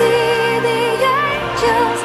see the angels.